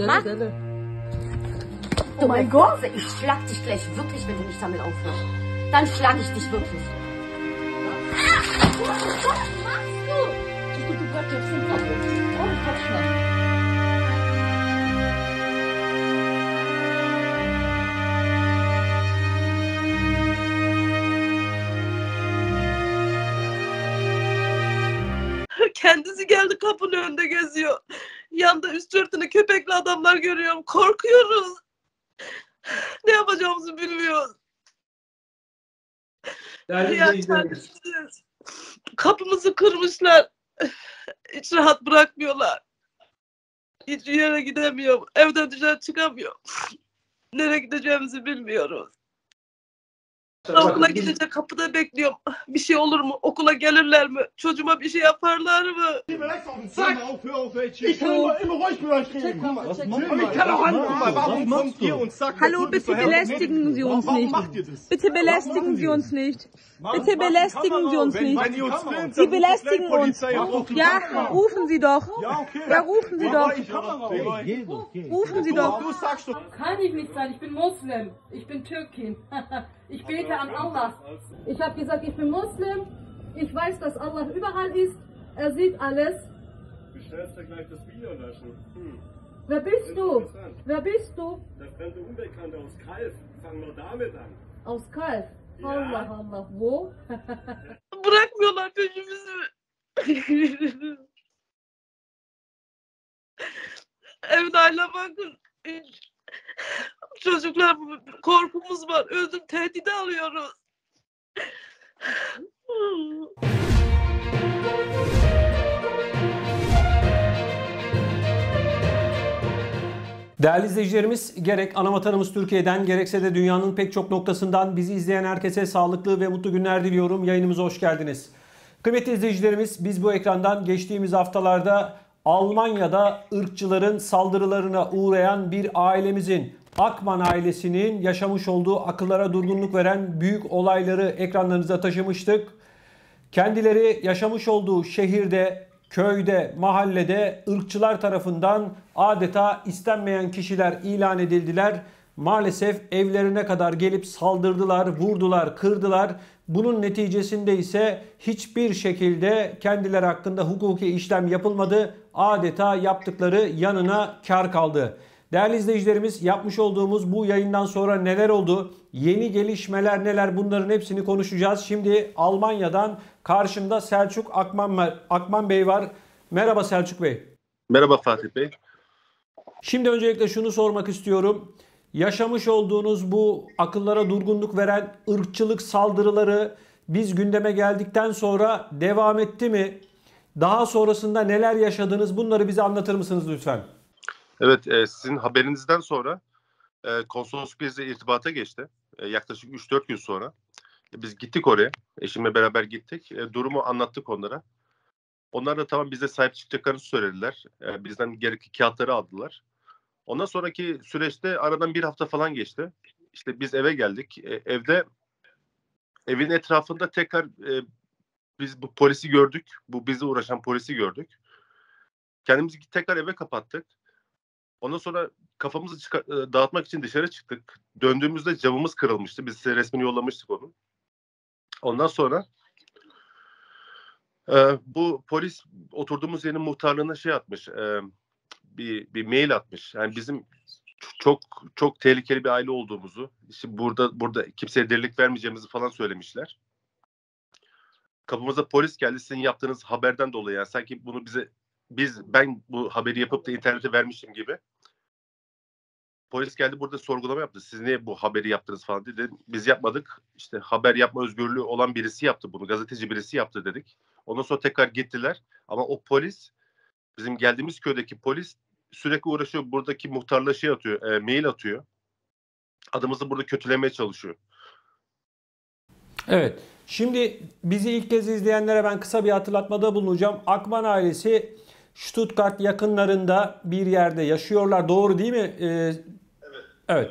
Delle. Oh mein Gott. Ich schlag dich gleich wirklich, wenn du nicht damit aufhörst. Dann schlag ich dich wirklich. Ah! Was machst du? Du, du Gott, jetzt sind wir. Oh, Kopfschlag. Kendisi geldi kapının önünde geziyor. Yanda üst örtülü köpekli adamlar görüyorum. Korkuyoruz. Ne yapacağımızı bilmiyoruz. Değerli Ya izleyicilerimiz, kendisiz. Kapımızı kırmışlar. Hiç rahat bırakmıyorlar. Hiçbir yere gidemiyorum. Evden dışarı çıkamıyorum. Nereye gideceğimizi bilmiyoruz. Okula gidince kapıda bekliyorum. Bir şey olur mu? Okula gelirler mi? Çocuğuma bir şey yaparlar mı? Zack! Ich will immer, immer ruhig mit euch reden. Was Aber machst ich kann auch Was warum kommt ihr und sagt, Hallo, bitte belästigen Sie uns Warum nicht. macht ihr das? Bitte belästigen Sie uns nicht. Bitte belästigen Sie uns nicht. Sie belästigen uns. Ja, rufen Sie doch. Ja, rufen Sie doch. Rufen Sie doch. du sagst doch, Kann ich nicht sein, ich bin Muslim. Ich bin Türkin. ich bete an Allah. Ich habe gesagt, ich bin Muslim. Ich weiß, dass Allah überall ist. Er sieht alles. Du stellst ja gleich das Video löschen. Hm. Wer bist du? Wer bist du? Der fremde Unbekannte aus Kalf. Fangen wir damit an. Aus Kalf. Ja. Allah Allah. Wo? Bırakmıyorlar peşimizi. Evde aile bakın. Çocuklar korkumuz var. Öldüm tehdidi alıyoruz. Değerli izleyicilerimiz gerek ana vatanımız Türkiye'den gerekse de dünyanın pek çok noktasından bizi izleyen herkese sağlıklı ve mutlu günler diliyorum. Yayınımıza hoş geldiniz. Kıymetli izleyicilerimiz biz bu ekrandan geçtiğimiz haftalarda Almanya'da ırkçıların saldırılarına uğrayan bir ailemizin Akman ailesinin yaşamış olduğu akıllara durgunluk veren büyük olayları ekranlarınıza taşımıştık. Kendileri yaşamış olduğu şehirde, köyde, mahallede ırkçılar tarafından adeta istenmeyen kişiler ilan edildiler. Maalesef evlerine kadar gelip saldırdılar, vurdular, kırdılar. Bunun neticesinde ise hiçbir şekilde kendileri hakkında hukuki işlem yapılmadı. Adeta yaptıkları yanına kar kaldı. Değerli izleyicilerimiz yapmış olduğumuz bu yayından sonra neler oldu? Yeni gelişmeler neler? Bunların hepsini konuşacağız. Şimdi Almanya'dan karşımda Selçuk Akman, Akman Bey var. Merhaba Selçuk Bey. Merhaba Fatih Bey. Şimdi öncelikle şunu sormak istiyorum. Yaşamış olduğunuz bu akıllara durgunluk veren ırkçılık saldırıları biz gündeme geldikten sonra devam etti mi? Daha sonrasında neler yaşadınız? Bunları bize anlatır mısınız lütfen? Evet, e, sizin haberinizden sonra e, konsolosluk bizle irtibata geçti. E, yaklaşık 3-4 gün sonra. E, biz gittik oraya. Eşimle beraber gittik. E, durumu anlattık onlara. Onlar da tamam bize sahip çıkacaklarını söylediler. E, bizden gerekli kağıtları aldılar. Ondan sonraki süreçte aradan bir hafta falan geçti. İşte biz eve geldik. E, evde evin etrafında tekrar e, biz bu polisi gördük. Bu bizi uğraşan polisi gördük. Kendimizi tekrar eve kapattık. Ondan sonra kafamızı çıkar- e, dağıtmak için dışarı çıktık. Döndüğümüzde camımız kırılmıştı. Biz size resmini yollamıştık onu. Ondan sonra e, bu polis oturduğumuz yerin muhtarlığına şey atmış. e, bir, bir mail atmış. Yani bizim çok çok tehlikeli bir aile olduğumuzu, işte burada burada kimseye delilik vermeyeceğimizi falan söylemişler. Kapımıza polis geldi. Sizin yaptığınız haberden dolayı yani sanki bunu bize biz ben bu haberi yapıp da internete vermişim gibi. Polis geldi burada sorgulama yaptı. Siz niye bu haberi yaptınız falan dedi. Biz yapmadık. İşte haber yapma özgürlüğü olan birisi yaptı bunu. Gazeteci birisi yaptı dedik. Ondan sonra tekrar gittiler. Ama o polis bizim geldiğimiz köydeki polis sürekli uğraşıyor. Buradaki muhtarla şey atıyor. e, mail atıyor. Adımızı burada kötülemeye çalışıyor. Evet. Şimdi bizi ilk kez izleyenlere ben kısa bir hatırlatmada bulunacağım. Akman ailesi Stuttgart yakınlarında bir yerde yaşıyorlar. Doğru değil mi? Ee, evet. Evet.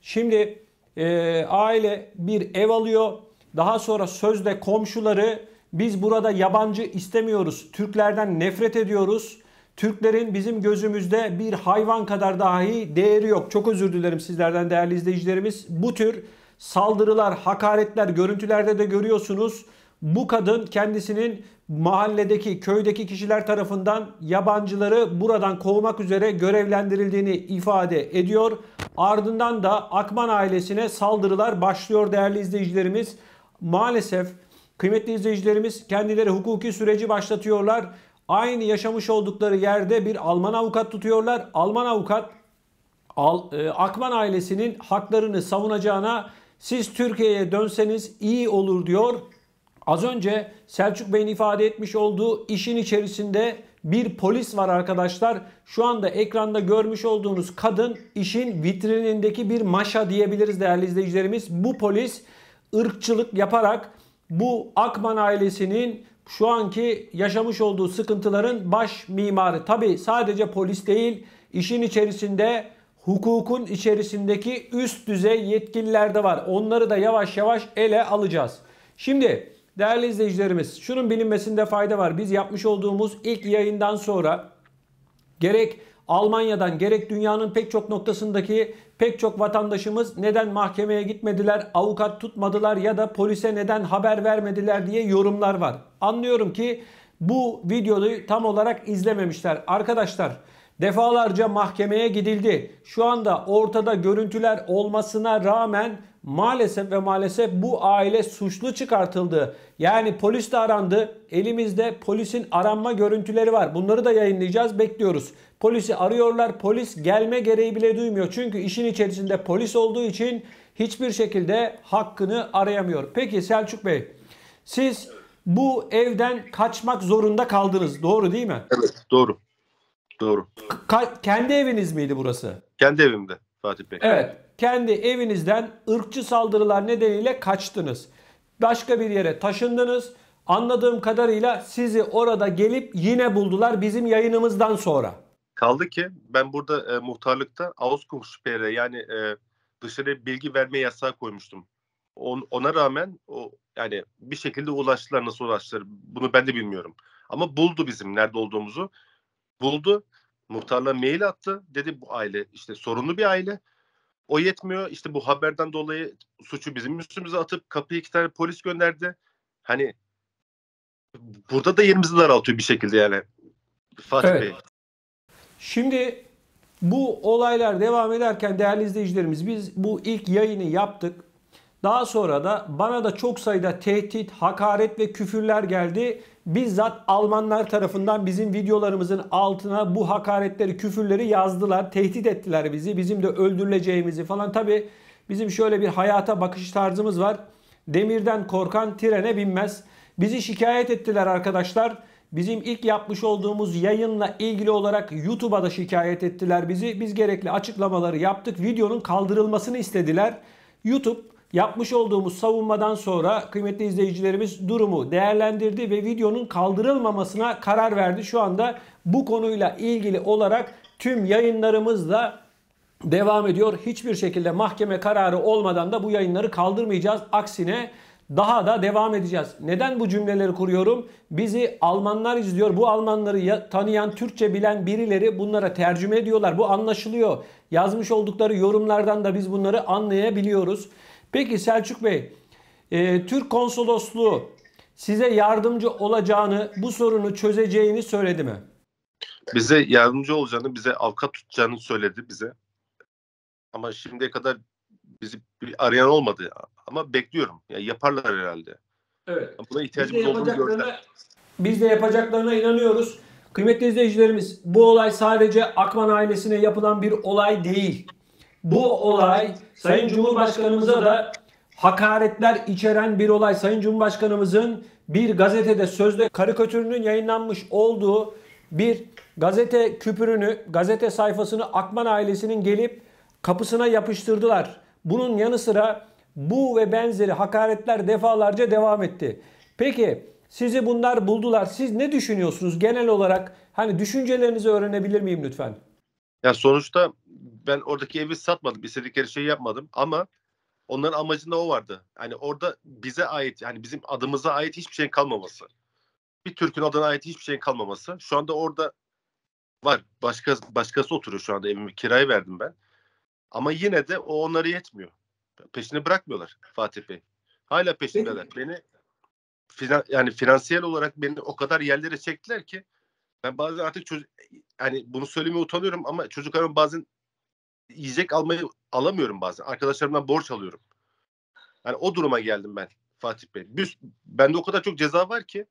Şimdi e, aile bir ev alıyor. Daha sonra sözde komşuları biz burada yabancı istemiyoruz. Türklerden nefret ediyoruz. Türklerin bizim gözümüzde bir hayvan kadar dahi değeri yok. Çok özür dilerim sizlerden değerli izleyicilerimiz. Bu tür saldırılar, hakaretler görüntülerde de görüyorsunuz. Bu kadın kendisinin mahalledeki, köydeki kişiler tarafından yabancıları buradan kovmak üzere görevlendirildiğini ifade ediyor. Ardından da Akman ailesine saldırılar başlıyor değerli izleyicilerimiz. Maalesef kıymetli izleyicilerimiz kendileri hukuki süreci başlatıyorlar. Aynı yaşamış oldukları yerde bir Alman avukat tutuyorlar. Alman avukat Al, e, Akman ailesinin haklarını savunacağına siz Türkiye'ye dönseniz iyi olur diyor. Az önce Selçuk Bey'in ifade etmiş olduğu işin içerisinde bir polis var arkadaşlar. Şu anda ekranda görmüş olduğunuz kadın işin vitrinindeki bir maşa diyebiliriz değerli izleyicilerimiz. Bu polis ırkçılık yaparak bu Akman ailesinin şu anki yaşamış olduğu sıkıntıların baş mimarı. Tabi sadece polis değil işin içerisinde hukukun içerisindeki üst düzey yetkililer de var. Onları da yavaş yavaş ele alacağız. Şimdi değerli izleyicilerimiz şunun bilinmesinde fayda var. Biz yapmış olduğumuz ilk yayından sonra gerek Almanya'dan gerek dünyanın pek çok noktasındaki pek çok vatandaşımız neden mahkemeye gitmediler, avukat tutmadılar ya da polise neden haber vermediler diye yorumlar var. Anlıyorum ki bu videoyu tam olarak izlememişler. Arkadaşlar defalarca mahkemeye gidildi. Şu anda ortada görüntüler olmasına rağmen maalesef ve maalesef bu aile suçlu çıkartıldı. Yani polis de arandı. Elimizde polisin aranma görüntüleri var. Bunları da yayınlayacağız. Bekliyoruz. Polisi arıyorlar. Polis gelme gereği bile duymuyor. Çünkü işin içerisinde polis olduğu için hiçbir şekilde hakkını arayamıyor. Peki Selçuk Bey, siz bu evden kaçmak zorunda kaldınız. Doğru değil mi? Evet doğru. Doğru. Ka- kendi eviniz miydi burası? Kendi evimde Fatih Bey. Evet. Kendi evinizden ırkçı saldırılar nedeniyle kaçtınız. Başka bir yere taşındınız. Anladığım kadarıyla sizi orada gelip yine buldular bizim yayınımızdan sonra. Kaldı ki ben burada e, muhtarlıkta Auskunftssperre yani e, dışarı bilgi verme yasağı koymuştum. On, ona rağmen o yani bir şekilde ulaştılar nasıl ulaştılar bunu ben de bilmiyorum. Ama buldu bizim nerede olduğumuzu. Buldu. Muhtarla mail attı. Dedi bu aile işte sorunlu bir aile. O yetmiyor. İşte bu haberden dolayı suçu bizim üstümüze atıp kapıya iki tane polis gönderdi. Hani burada da yerimizi daraltıyor bir şekilde yani. Fatih Evet. Bey. Şimdi bu olaylar devam ederken değerli izleyicilerimiz biz bu ilk yayını yaptık. Daha sonra da bana da çok sayıda tehdit, hakaret ve küfürler geldi. Bizzat Almanlar tarafından bizim videolarımızın altına bu hakaretleri, küfürleri yazdılar. Tehdit ettiler bizi. Bizim de öldürüleceğimizi falan. Tabi bizim şöyle bir hayata bakış tarzımız var. Demirden korkan trene binmez. Bizi şikayet ettiler arkadaşlar. Bizim ilk yapmış olduğumuz yayınla ilgili olarak YouTube'a da şikayet ettiler bizi. Biz gerekli açıklamaları yaptık. Videonun kaldırılmasını istediler. YouTube yapmış olduğumuz savunmadan sonra kıymetli izleyicilerimiz durumu değerlendirdi ve videonun kaldırılmamasına karar verdi. Şu anda bu konuyla ilgili olarak tüm yayınlarımızla devam ediyor. Hiçbir şekilde mahkeme kararı olmadan da bu yayınları kaldırmayacağız. Aksine daha da devam edeceğiz. Neden bu cümleleri kuruyorum? Bizi Almanlar izliyor. Bu Almanları ya- tanıyan, Türkçe bilen birileri bunlara tercüme ediyorlar. Bu anlaşılıyor. Yazmış oldukları yorumlardan da biz bunları anlayabiliyoruz. Peki Selçuk Bey, e, Türk konsolosluğu size yardımcı olacağını, bu sorunu çözeceğini söyledi mi? bize yardımcı olacağını, bize avukat tutacağını söyledi bize. Ama şimdiye kadar bizi bir arayan olmadı. Ama bekliyorum. Ya yaparlar herhalde. Evet. Buna ihtiyacımız olduğunu gördüler. biz de yapacaklarına inanıyoruz. Kıymetli izleyicilerimiz bu olay sadece Akman ailesine yapılan bir olay değil. Bu olay Sayın Cumhurbaşkanımıza da hakaretler içeren bir olay. Sayın Cumhurbaşkanımızın bir gazetede sözde karikatürünün yayınlanmış olduğu bir gazete küpürünü, gazete sayfasını Akman ailesinin gelip kapısına yapıştırdılar. Bunun yanı sıra bu ve benzeri hakaretler defalarca devam etti. Peki sizi bunlar buldular. Siz ne düşünüyorsunuz genel olarak? Hani düşüncelerinizi öğrenebilir miyim lütfen? Ya sonuçta ben oradaki evi satmadım. İstedikleri şeyi yapmadım ama onların amacında o vardı. Hani orada bize ait yani bizim adımıza ait hiçbir şeyin kalmaması. Bir Türk'ün adına ait hiçbir şeyin kalmaması. Şu anda orada var. Başka, başkası oturuyor şu anda evimi kiraya verdim ben. Ama yine de o onları yetmiyor. Peşini bırakmıyorlar Fatih Bey. Hala peşindeler. Beni finan, yani finansiyel olarak beni o kadar yerlere çektiler ki ben bazen artık çocuk yani bunu söylemeye utanıyorum ama çocuklarım bazen yiyecek almayı alamıyorum bazen. Arkadaşlarımdan borç alıyorum. Yani o duruma geldim ben Fatih Bey. Bir, bende o kadar çok ceza var ki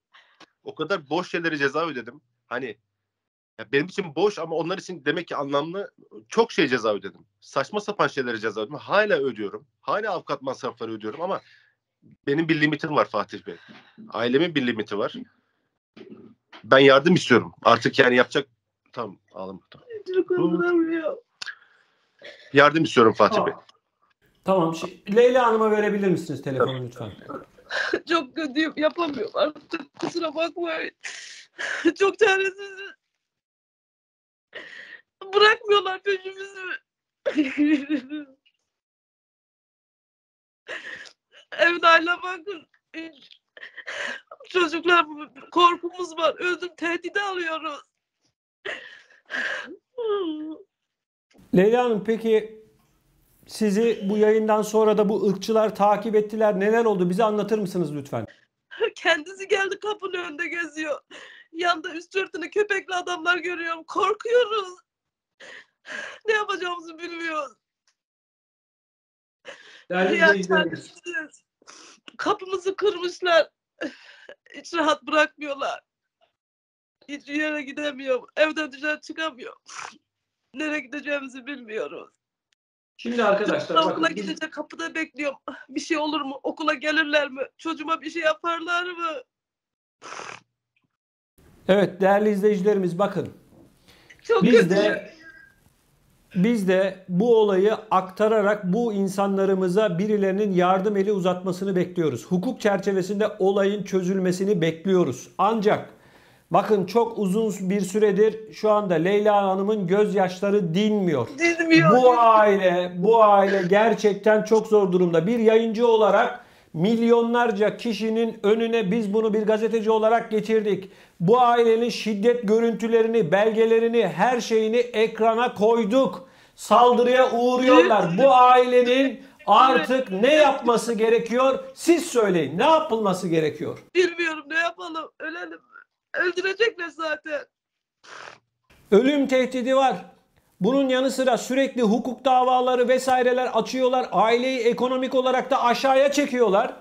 o kadar boş şeylere ceza ödedim. Hani ya benim için boş ama onlar için demek ki anlamlı çok şey ceza ödedim. Saçma sapan şeylere ceza ödedim. Hala ödüyorum. Hala avukat masrafları ödüyorum ama benim bir limitim var Fatih Bey. Ailemin bir limiti var. Ben yardım istiyorum. Artık yani yapacak tamam ağlama. Tamam. Yardım istiyorum Fatih Bey. Tamam. şi- Leyla Hanım'a verebilir misiniz telefonu lütfen? Çok kötüyüm. Yapamıyorum artık. Kusura bakmayın. Çok çaresizim. Bırakmıyorlar peşimizi. Evde hala bakın. Çocuklar korkumuz var. Özüm tehdidi alıyoruz. Leyla Hanım peki sizi bu yayından sonra da bu ırkçılar takip ettiler. Neler oldu? Bize anlatır mısınız lütfen? Kendisi geldi kapının önünde geziyor. Yanda üst örtülü köpekli adamlar görüyorum. Korkuyoruz. Ne yapacağımızı bilmiyoruz. Ya çaresiz. Kapımızı kırmışlar. Hiç rahat bırakmıyorlar. Hiç yere gidemiyorum. Evden dışarı çıkamıyorum. Nereye gideceğimizi bilmiyoruz. Şimdi arkadaşlar Okula bakın biz- gidince kapıda bekliyorum. Bir şey olur mu? Okula gelirler mi? Çocuğuma bir şey yaparlar mı? Evet değerli izleyicilerimiz bakın. Çok Biz kötü. de biz de bu olayı aktararak bu insanlarımıza birilerinin yardım eli uzatmasını bekliyoruz. Hukuk çerçevesinde olayın çözülmesini bekliyoruz. Ancak bakın çok uzun bir süredir şu anda Leyla Hanım'ın gözyaşları dinmiyor. Dinmiyor. Bu aile, bu aile gerçekten çok zor durumda. Bir yayıncı olarak milyonlarca kişinin önüne biz bunu bir gazeteci olarak geçirdik. Bu ailenin şiddet görüntülerini, belgelerini, her şeyini ekrana koyduk. Saldırıya uğruyorlar. Bu ailenin artık ne yapması gerekiyor? Siz söyleyin. Ne yapılması gerekiyor? Bilmiyorum ne yapalım. Ölelim? Öldürecekler zaten. Ölüm tehdidi var. Bunun yanı sıra sürekli hukuk davaları vesaireler açıyorlar. Aileyi ekonomik olarak da aşağıya çekiyorlar.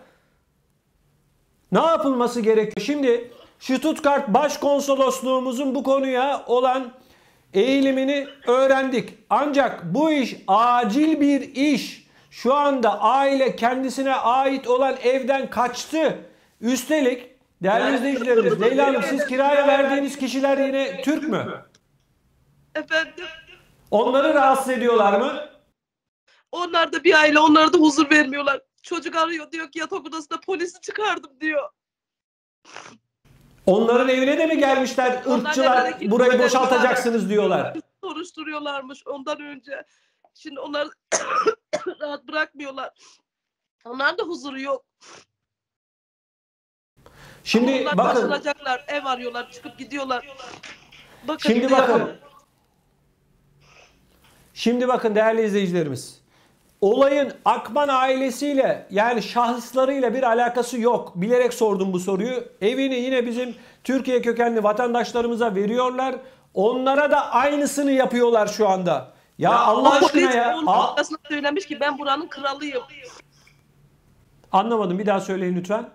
Ne yapılması gerekiyor? Şimdi Stuttgart Başkonsolosluğumuzun bu konuya olan eğilimini öğrendik. Ancak bu iş acil bir iş. Şu anda aile kendisine ait olan evden kaçtı. Üstelik değerli izleyicilerimiz Leyla Hanım siz kiraya verdiğiniz kişiler yine Türk mü? Efendim. Onları rahatsız ediyorlar mı? Onlar da bir aile. Onlara da huzur vermiyorlar. Çocuk arıyor diyor ki yatak odasında polisi çıkardım diyor. Onların evine de mi gelmişler Onlar ırkçılar burayı boşaltacaksınız diyorlar. Soruşturuyorlarmış ondan önce. Şimdi onlar rahat bırakmıyorlar. Onların da huzuru yok. Şimdi Onlar bakın başlanacaklar, ev arıyorlar, çıkıp gidiyorlar. Bakın, Şimdi bakın. yapalım? Şimdi bakın değerli izleyicilerimiz. Olayın Akman ailesiyle yani şahıslarıyla bir alakası yok. Bilerek sordum bu soruyu. Evini yine bizim Türkiye kökenli vatandaşlarımıza veriyorlar. Onlara da aynısını yapıyorlar şu anda. Ya, Allah O aşkına ya. arkasına söylemiş ki ben buranın kralıyım. anlamadım. Bir daha söyleyin lütfen.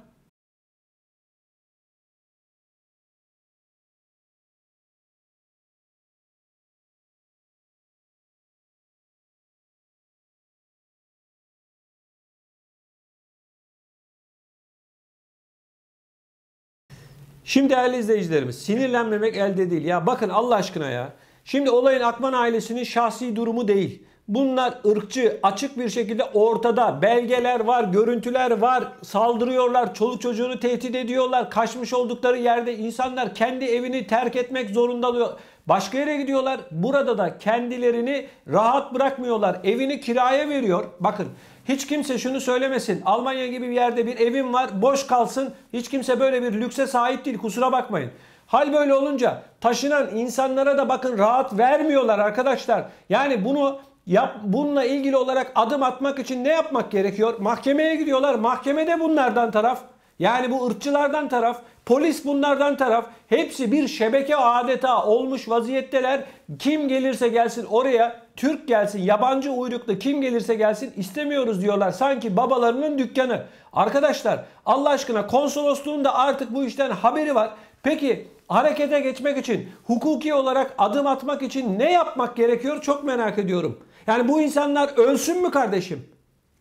Şimdi değerli izleyicilerimiz sinirlenmemek elde değil. Ya bakın Allah aşkına ya. Şimdi olayın Akman ailesinin şahsi durumu değil. Bunlar ırkçı açık bir şekilde ortada. Belgeler var, görüntüler var. Saldırıyorlar, çoluk çocuğunu tehdit ediyorlar. Kaçmış oldukları yerde insanlar kendi evini terk etmek zorunda oluyor. Başka yere gidiyorlar. Burada da kendilerini rahat bırakmıyorlar. Evini kiraya veriyor. Bakın hiç kimse şunu söylemesin. Almanya gibi bir yerde bir evim var boş kalsın. Hiç kimse böyle bir lükse sahip değil kusura bakmayın. Hal böyle olunca taşınan insanlara da bakın rahat vermiyorlar arkadaşlar. Yani bunu yap, bununla ilgili olarak adım atmak için ne yapmak gerekiyor? Mahkemeye gidiyorlar. Mahkemede bunlardan taraf. Yani bu ırkçılardan taraf, polis bunlardan taraf. Hepsi bir şebeke adeta olmuş vaziyetteler. Kim gelirse gelsin oraya, Türk gelsin, yabancı uyruklu kim gelirse gelsin istemiyoruz diyorlar. Sanki babalarının dükkanı. Arkadaşlar Allah aşkına konsolosluğun da artık bu işten haberi var. Peki harekete geçmek için, hukuki olarak adım atmak için ne yapmak gerekiyor çok merak ediyorum. Yani bu insanlar ölsün mü kardeşim?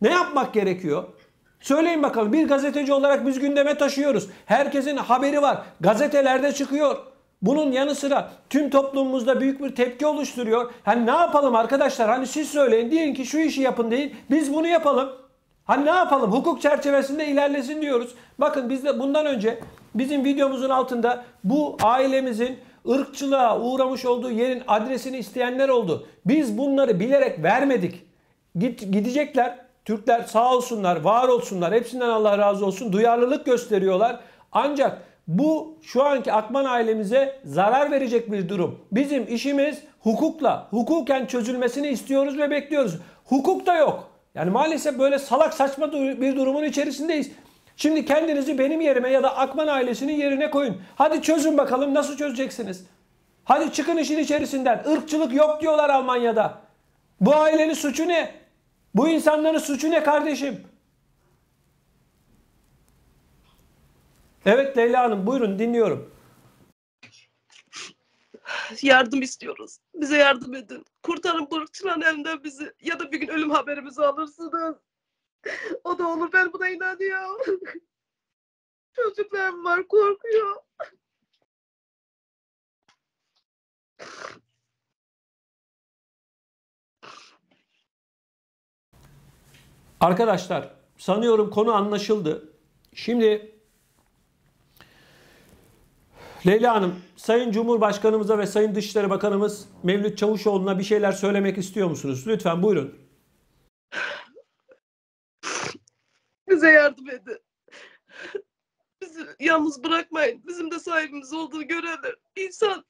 Ne yapmak gerekiyor? Söyleyin bakalım bir gazeteci olarak biz gündeme taşıyoruz. Herkesin haberi var. Gazetelerde çıkıyor. Bunun yanı sıra tüm toplumumuzda büyük bir tepki oluşturuyor. Hani ne yapalım arkadaşlar? Hani siz söyleyin. Diyin ki şu işi yapın değil. Biz bunu yapalım. Hani ne yapalım? Hukuk çerçevesinde ilerlesin diyoruz. Bakın biz de bundan önce bizim videomuzun altında bu ailemizin ırkçılığa uğramış olduğu yerin adresini isteyenler oldu. Biz bunları bilerek vermedik. Git, gidecekler. Türkler sağ olsunlar, var olsunlar. Hepsinden Allah razı olsun. Duyarlılık gösteriyorlar. Ancak bu şu anki Akman ailemize zarar verecek bir durum. Bizim işimiz hukukla, hukuken çözülmesini istiyoruz ve bekliyoruz. Hukuk da yok. Yani maalesef böyle salak saçma bir durumun içerisindeyiz. Şimdi kendinizi benim yerime ya da Akman ailesinin yerine koyun. Hadi çözün bakalım nasıl çözeceksiniz? Hadi çıkın işin içerisinden. Irkçılık yok diyorlar Almanya'da. Bu ailenin suçu ne? Bu insanların suçu ne kardeşim? Evet Leyla Hanım buyurun dinliyorum. Yardım istiyoruz. Bize yardım edin. Kurtarın bu ırkçıların elinden bizi. Ya da bir gün ölüm haberimizi alırsınız. O da olur. Ben buna inanıyorum. Çocuklarım var korkuyor. Arkadaşlar sanıyorum konu anlaşıldı. Şimdi Leyla Hanım, Sayın Cumhurbaşkanımıza ve Sayın Dışişleri Bakanımız Mevlüt Çavuşoğlu'na bir şeyler söylemek istiyor musunuz? Lütfen buyurun. Bize yardım edin. Bizi yalnız bırakmayın. Bizim de sahibimiz olduğunu görelim. İnsan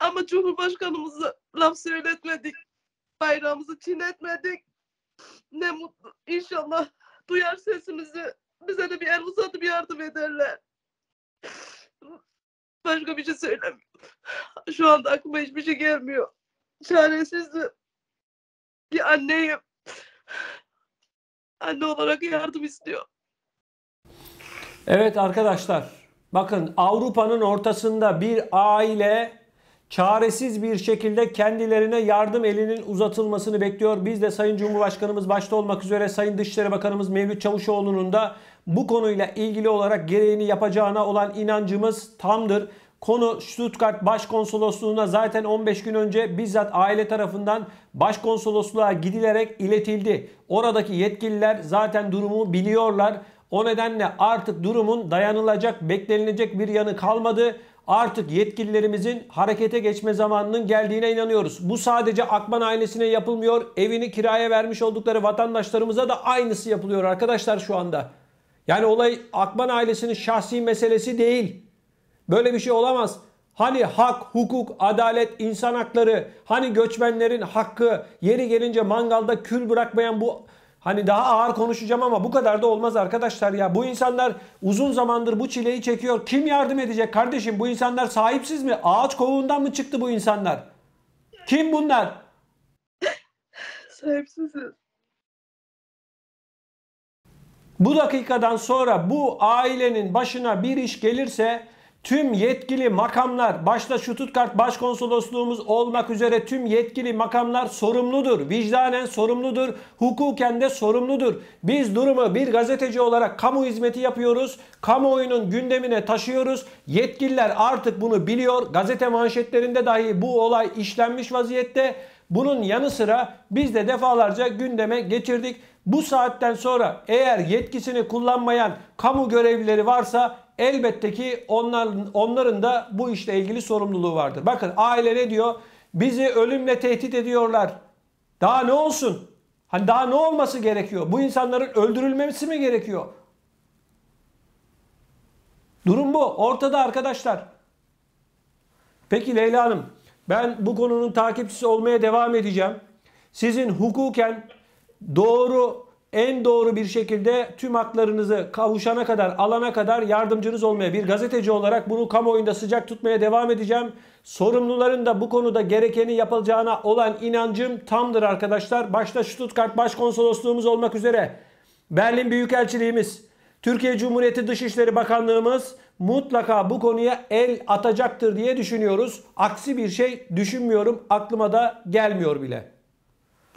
ama Cumhurbaşkanımıza laf söyletmedik. Bayrağımızı çiğnetmedik. Ne mutlu. İnşallah duyar sesimizi. Bize de bir el uzatıp yardım ederler. Başka bir şey söylemiyorum. Şu anda aklıma hiçbir şey gelmiyor. Çaresizim. Bir anneyim. Anne olarak yardım istiyor. Evet arkadaşlar bakın Avrupa'nın ortasında bir aile çaresiz bir şekilde kendilerine yardım elinin uzatılmasını bekliyor. Biz de Sayın Cumhurbaşkanımız başta olmak üzere Sayın Dışişleri Bakanımız Mevlüt Çavuşoğlu'nun da bu konuyla ilgili olarak gereğini yapacağına olan inancımız tamdır. Konu Stuttgart Başkonsolosluğu'na zaten 15 gün önce bizzat aile tarafından başkonsolosluğa gidilerek iletildi. Oradaki yetkililer zaten durumu biliyorlar. O nedenle artık durumun dayanılacak, beklenilecek bir yanı kalmadı. Artık yetkililerimizin harekete geçme zamanının geldiğine inanıyoruz. Bu sadece Akman ailesine yapılmıyor. Evini kiraya vermiş oldukları vatandaşlarımıza da aynısı yapılıyor arkadaşlar şu anda. Yani olay Akman ailesinin şahsi meselesi değil. Böyle bir şey olamaz. Hani hak, hukuk, adalet, insan hakları, hani göçmenlerin hakkı, yeri gelince mangalda kül bırakmayan bu Hani daha ağır konuşacağım ama bu kadar da olmaz arkadaşlar ya. Bu insanlar uzun zamandır bu çileyi çekiyor. Kim yardım edecek kardeşim? Bu insanlar sahipsiz mi? Ağaç kovuğundan mı çıktı bu insanlar? Kim bunlar? Sahipsiziz. Bu dakikadan sonra bu ailenin başına bir iş gelirse tüm yetkili makamlar başta Stuttgart Başkonsolosluğumuz olmak üzere tüm yetkili makamlar sorumludur. Vicdanen sorumludur. Hukuken de sorumludur. Biz durumu bir gazeteci olarak kamu hizmeti yapıyoruz. Kamuoyunun gündemine taşıyoruz. Yetkililer artık bunu biliyor. Gazete manşetlerinde dahi bu olay işlenmiş vaziyette. Bunun yanı sıra biz de defalarca gündeme getirdik. Bu saatten sonra eğer yetkisini kullanmayan kamu görevlileri varsa elbette ki onların, onların da bu işle ilgili sorumluluğu vardır. Bakın aile ne diyor? Bizi ölümle tehdit ediyorlar. Daha ne olsun? Hani daha ne olması gerekiyor? Bu insanların öldürülmesi mi gerekiyor? Durum bu. Ortada arkadaşlar. Peki Leyla Hanım, ben bu konunun takipçisi olmaya devam edeceğim. Sizin hukuken doğru, en doğru bir şekilde tüm haklarınızı kavuşana kadar, alana kadar yardımcınız olmaya, bir gazeteci olarak bunu kamuoyunda sıcak tutmaya devam edeceğim. Sorumluların da bu konuda gerekeni yapılacağına olan inancım tamdır arkadaşlar. Başta Stuttgart Başkonsolosluğumuz olmak üzere, Berlin Büyükelçiliğimiz, Türkiye Cumhuriyeti Dışişleri Bakanlığımız mutlaka bu konuya el atacaktır diye düşünüyoruz. Aksi bir şey düşünmüyorum. Aklıma da gelmiyor bile.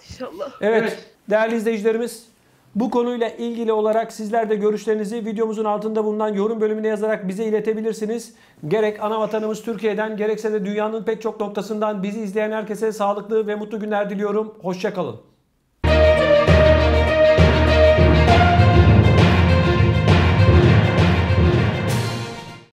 İnşallah. Evet, değerli izleyicilerimiz bu konuyla ilgili olarak sizler de görüşlerinizi videomuzun altında bulunan yorum bölümüne yazarak bize iletebilirsiniz. Gerek ana vatanımız Türkiye'den gerekse de dünyanın pek çok noktasından bizi izleyen herkese sağlıklı ve mutlu günler diliyorum. Hoşçakalın.